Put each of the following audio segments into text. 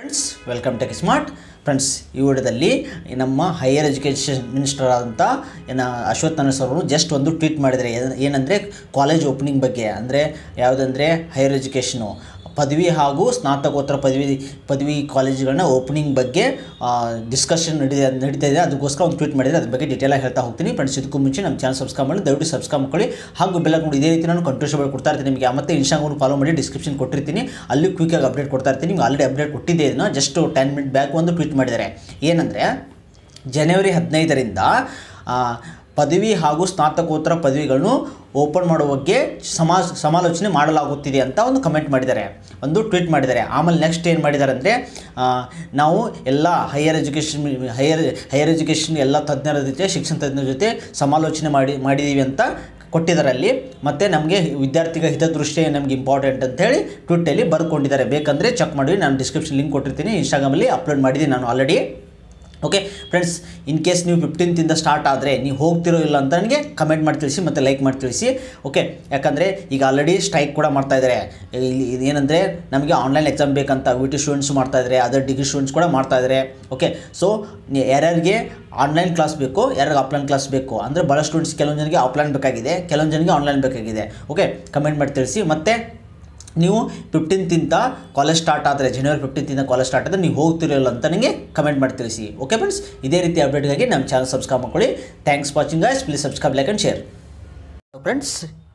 Friends welcome tech smart friends ಈ ವಿಡಿಯೋದಲ್ಲಿ ನಮ್ಮ ಹೈಯರ್ ಎಜುಕೇಷನ್ ಮಿನಿಸ್ಟರ್ ಆದಂಥ ಏನ ಅಶ್ವಥ್ ಅವರು ಜಸ್ಟ್ ಒಂದು ಟ್ವೀಟ್ ಮಾಡಿದ್ದಾರೆ. ಏನ್- ಏನಂದರೆ ಕಾಲೇಜ್ ಓಪನಿಂಗ್ ಬಗ್ಗೆ. ಅಂದರೆ ಯಾವುದಂದರೆ ಹೈಯರ್ ಎಜುಕೇಷನು ಪದವಿ ಹಾಗೂ ಸ್ನಾತಕೋತ್ತರ ಪದವಿ ಪದವಿ ಕಾಲೇಜುಗಳನ್ನ ಓಪನಿಂಗ್ ಬಗ್ಗೆ ಡಿಸ್ಕಷನ್ ನಡೀತಾ ನಡೀತಾ ಇದೆ. ಅದಕ್ಕೋಸ್ಕರ ಒಂದು ಟ್ವೀಟ್ ಮಾಡಿದರೆ ಅದ್ರ ಬಗ್ಗೆ ಡೀಟೇಲಾಗಿ ಹೇಳ್ತಾ ಹೋಗ್ತೀನಿ. ಫ್ರೆಂಡ್ಸ್ ಇದಕ್ಕೂ ಮುಂಚೆ ನಮ್ಮ ಚಾನಲ್ ಸಬ್ಸ್ಕ್ರೈಬ್ ಮಾಡಿ, ದಯವಿಟ್ಟು ಸಬ್ಸ್ಕ್ರೈಬ್ ಮಾಡ್ಕೊಳ್ಳಿ. ಹಾಗೂ ಬೆಲ್ಲ ಕೂಡ ಇದೇ ರೀತಿ ನಾನು ಕಂಟ್ರೋಲ್ ಕೊಡ್ತಾ ಇರ್ತೀನಿ. ನಿಮಗೆ ಮತ್ತೆ ಇನ್ಸ್ಟಾಗ್ರಾಮ್ ಫಾಲೋ ಮಾಡಿ ಡಿಸ್ಕ್ರಿಪ್ಷನ್ ಕೊಟ್ಟಿರ್ತೀನಿ. ಅಲ್ಲಿ ಕ್ವಿಕ್ ಆಗಿ ಅಪ್ಡೇಟ್ ಕೊಡ್ತಾ ಇರ್ತೀನಿ. ನಿಮ್ಗೆ ಆಲ್ರೆಡಿ ಅಪ್ಡೇಟ್ ಕೊಟ್ಟಿದ್ದೆ ಇದನ್ನು ಜಸ್ಟ್ ಟೆನ್ ಮಿನಿಟ್ ಬ್ಯಾಕ್ ಒಂದು ಟ್ವೀಟ್ ಮಾಡಿದ್ದಾರೆ. ಏನಂದರೆ ಜನವರಿ ಹದಿನೈದರಿಂದ ಪದವಿ ಹಾಗೂ ಸ್ನಾತಕೋತ್ತರ ಪದವಿಗಳನ್ನು ಓಪನ್ ಮಾಡುವ ಬಗ್ಗೆ ಸಮಾ, ಸಮಾಲೋಚನೆ ಮಾಡಲಾಗುತ್ತಿದೆ ಅಂತ ಒಂದು ಕಮೆಂಟ್ ಮಾಡಿದ್ದಾರೆ. ಒಂದು ಟ್ವೀಟ್ ಮಾಡಿದ್ದಾರೆ. ಆಮೇಲೆ ನೆಕ್ಸ್ಟ್ ಏನು ಮಾಡಿದ್ದಾರೆ ಅಂದರೆ ನಾವು ಎಲ್ಲ higher education higher higher education ಎಲ್ಲ ತಜ್ಞರ ಜೊತೆ, ಶಿಕ್ಷಣ ತಜ್ಞರ ಜೊತೆ ಸಮಾಲೋಚನೆ ಮಾಡಿ ಮಾಡಿದ್ದೀವಿ ಅಂತ ಕೊಟ್ಟಿದ್ದಾರೆ ಅಲ್ಲಿ. ಮತ್ತು ನಮಗೆ ವಿದ್ಯಾರ್ಥಿಗಳ ಹಿತದೃಷ್ಟಿ ನಮಗೆ ಇಂಪಾರ್ಟೆಂಟ್ ಅಂತ ಹೇಳಿ ಟ್ವಿಟ್ಟಲ್ಲಿ ಬರ್ಕೊಂಡಿದ್ದಾರೆ. ಬೇಕಂದರೆ ಚೆಕ್ ಮಾಡಿ. ನಾನು ಡಿಸ್ಕ್ರಿಪ್ಷನ್ ಲಿಂಕ್ ಕೊಟ್ಟಿರ್ತೀನಿ. ಇನ್ಸ್ಟಾಗ್ರಾಮಲ್ಲಿ ಅಪ್ಲೋಡ್ ಮಾಡಿದ್ದೀನಿ ನಾನು already okay friends in case ನೀವು ಫಿಫ್ಟೀನ್ತಿಂದ ಸ್ಟಾರ್ಟ್ ಆದರೆ ನೀವು ಹೋಗ್ತಿರೋ ಇಲ್ಲ ಅಂತ ನನಗೆ ಕಮೆಂಟ್ ಮಾಡಿ ತಿಳಿಸಿ ಮತ್ತು ಲೈಕ್ ಮಾಡಿ ತಿಳಿಸಿ. ಓಕೆ ಯಾಕಂದರೆ ಈಗ ಆಲ್ರೆಡಿ ಸ್ಟ್ರೈಕ್ ಕೂಡ ಮಾಡ್ತಾ ಇದ್ದಾರೆ ಇಲ್ಲಿ ಇದು ಏನಂದರೆ ನಮಗೆ ಆನ್ಲೈನ್ ಎಕ್ಸಾಮ್ ಬೇಕಂತ ವಿ ಟಿ ಸ್ಟೂಡೆಂಟ್ಸ್ ಮಾಡ್ತಾ ಇದ್ದಾರೆ ಅದರ್ ಡಿಗ್ರಿ ಸ್ಟೂಡೆಂಟ್ಸ್ ಕೂಡ ಮಾಡ್ತಾ ಇದ್ದಾರೆ ಓಕೆ ಸೊ ಯಾರ್ಯಾರಿಗೆ ಆನ್ಲೈನ್ ಕ್ಲಾಸ್ ಬೇಕು ಯಾರಿಗೆ ಆಫ್ಲೈನ್ ಕ್ಲಾಸ್ ಬೇಕು, ಅಂದರೆ ಭಾಳ ಸ್ಟೂಡೆಂಟ್ಸ್ ಕೆಲವೊಂದು ಜನಕ್ಕೆ ಆಫ್ಲೈನ್ ಬೇಕಾಗಿದೆ, ಕೆಲವೊಂದು ಜನಗೆ ಆನ್ಲೈನ್ ಬೇಕಾಗಿದೆ. ಓಕೆ ಕಮೆಂಟ್ ಮಾಡಿ ತಿಳಿಸಿ ಮತ್ತು ನೀವು ಫಿಫ್ಟೀನ್ತಿಂತ ಕಾಲೇಜ್ ಸ್ಟಾರ್ಟ್ ಆದರೆ ಜನವರಿ ಫಿಫ್ಟೀನ್ತಿಂದ ಕಾಲೇಜ್ ಸ್ಟಾರ್ಟ್ ಆದರೆ ನೀವು ಹೋಗ್ತಿರಲ್ಲ ಅಂತ ನನಗೆ ಕಮೆಂಟ್ ಮಾಡಿ ತಿಳಿಸಿ. ಓಕೆ ಫ್ರೆಂಡ್ಸ್ ಇದೇ ರೀತಿ ಅಪ್ಡೇಟ್ಗಾಗಿ ನಮ್ಮ ಚಾನಲ್ ಸಬ್ಸ್ಕ್ರೈಬ್ ಮಾಡ್ಕೊಳ್ಳಿ. Thanks watching guys please subscribe like and share friends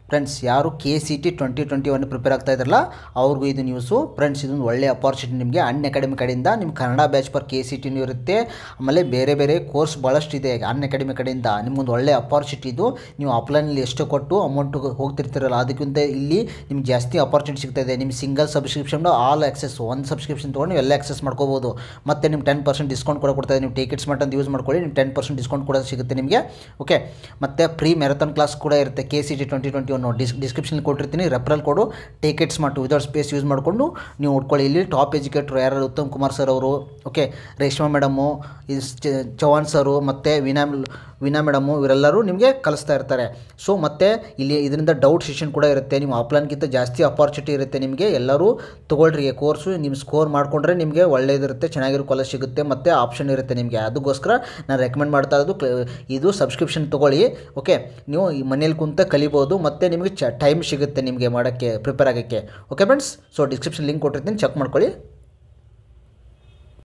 friends ಯಾರು K C T twenty twenty one prepare ಆಗ್ತಾ ಇದ್ರಲ್ಲ, ಅವ್ರಿಗೂ ಇದು ನ್ಯೂಸು ಫ್ರೆಂಡ್ಸ್ ಇದೊಂದು ಒಳ್ಳೆಯ ಅಪಾರ್ಚುನಿಟಿ ನಿಮಗೆ. ಅನ್ ಅಕಾಡೆಮಿ ಕಡೆಯಿಂದ ನಿಮ್ಮ Kannada batch per K C ಟಿನೂ ಇರುತ್ತೆ. ಆಮೇಲೆ ಬೇರೆ ಬೇರೆ ಕೋರ್ಸ್ ಭಾಳಷ್ಟು ಇದೆ ಅನ್ ಅಕಾಡೆಮಿ ಕಡೆಯಿಂದ. ನಿಮ್ಗೊಂದು ಒಳ್ಳೆ ಅಪಾರ್ಚುನಿಟಿ ಇದು. ನೀವು ಆಫ್ಲೈನಲ್ಲಿ ಎಷ್ಟು ಕೊಟ್ಟು ಅಮೌಂಟ್ ಹೋಗ್ತಿರ್ತೀರಲ್ಲ, ಅದಕ್ಕಿಂತ ಇಲ್ಲಿ ನಿಮ್ಗೆ ಜಾಸ್ತಿ ಅಪಾರ್ಚುನಿಟಿ ಸಿಗ್ತಾ ಇದೆ. ನಿಮ್ಮ ಸಿಂಗಲ್ ಸಬ್ಸ್ಕ್ರಿಪ್ಷನ್ ಆಲ್ ಆಕ್ಸೆಸ್ ಒಂದು ಸಬ್ಸ್ಕ್ರಿಪ್ಷನ್ ತೊಗೊಂಡು ಎಲ್ಲ ಆಕ್ಸೆಸ್ ಮಾಡ್ಕೋಬೋದು. ಮತ್ತು ನಿಮ್ಗೆ ಟೆನ್ ಪರ್ಸೆಂಟ್ ಡಿಸ್ಕೌಂಟ್ ಕೂಡ ಕೊಡ್ತಾ ಇದೆ. ನೀವು ಟಿಕೆಟ್ಸ್ ಅಂತ ಯೂಸ್ ಮಾಡ್ಕೊಳ್ಳಿ ನೀವು ಟೆನ್ ಪರ್ಸೆಂಟ್ ಡಿಸ್ಕೌಂಟ್ ಕೂಡ ಸಿಗುತ್ತೆ ನಿಮಗೆ. ಓಕೆ ಮತ್ತು ಫ್ರೀ ಮ್ಯಾರಥಾನ್ ಕ್ಲಾಸ್ ಕೂಡ ಇರುತ್ತೆ K C T twenty twenty one dis description ಕೊಟ್ಟಿರ್ತೀನಿ. ರೆಫರಲ್ ಕೊಡು. ಟಿಕೆಟ್ಸ್ ಮಾಡು ವಿದೌಟ್ ಸ್ಪೇಸ್ ಯೂಸ್ ಮಾಡಿಕೊಂಡು ನೀವು ಉಟ್ಕೊಳ್ಳಿ. ಇಲ್ಲಿ ಟಾಪ್ ಎಜುಕೇಟ್ರು ಯಾರು? ಉತ್ತಮ್ ಕುಮಾರ್ ಸರ್ ಅವರು okay Reshma madam Chauhan sir ಮತ್ತು ವಿನಾ ವಿನಾ ಮೇಡಮು ಇವರೆಲ್ಲರೂ ನಿಮಗೆ ಕಲಿಸ್ತಾ ಇರ್ತಾರೆ. ಸೊ ಮತ್ತು ಇಲ್ಲಿ ಇದರಿಂದ ಡೌಟ್ ಸೆಷನ್ ಕೂಡ ಇರುತ್ತೆ. ನಿಮ್ಮ ಆಫ್ಲೈನ್ಗಿಂತ ಜಾಸ್ತಿ ಅಪಾರ್ಚುನಿಟಿ ಇರುತ್ತೆ ನಿಮಗೆ. ಎಲ್ಲರೂ ತೊಗೊಳ್ರಿ. ಕೋರ್ಸು ನಿಮ್ಮ ಸ್ಕೋರ್ ಮಾಡಿಕೊಂಡ್ರೆ ನಿಮಗೆ ಒಳ್ಳೆಯದಿರುತ್ತೆ ಚೆನ್ನಾಗಿರೋ ಕಾಲೇಜ್ ಸಿಗುತ್ತೆ, ಮತ್ತು ಆಪ್ಷನ್ ಇರುತ್ತೆ ನಿಮಗೆ. ಅದಕ್ಕೋಸ್ಕರ ನಾನು ರೆಕಮೆಂಡ್ ಮಾಡ್ತಾ ಇರೋದು ಇದು ಸಬ್ಸ್ಕ್ರಿಪ್ಷನ್ ತೊಗೊಳ್ಳಿ ಓಕೆ ನೀವು ಈ ಮನೇಲಿ ಕುಂತ ಕಲಿಬೋದು ಮತ್ತು ನಿಮಗೆ ಟೈಮ್ ಸಿಗುತ್ತೆ ನಿಮಗೆ ಮಾಡೋಕ್ಕೆ ಪ್ರಿಪೇರ್ ಆಗೋಕ್ಕೆ. Okay friends so description link ಕೊಟ್ಟಿರ್ತೀನಿ ಚೆಕ್ ಮಾಡ್ಕೊಳ್ಳಿ.